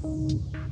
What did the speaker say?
Música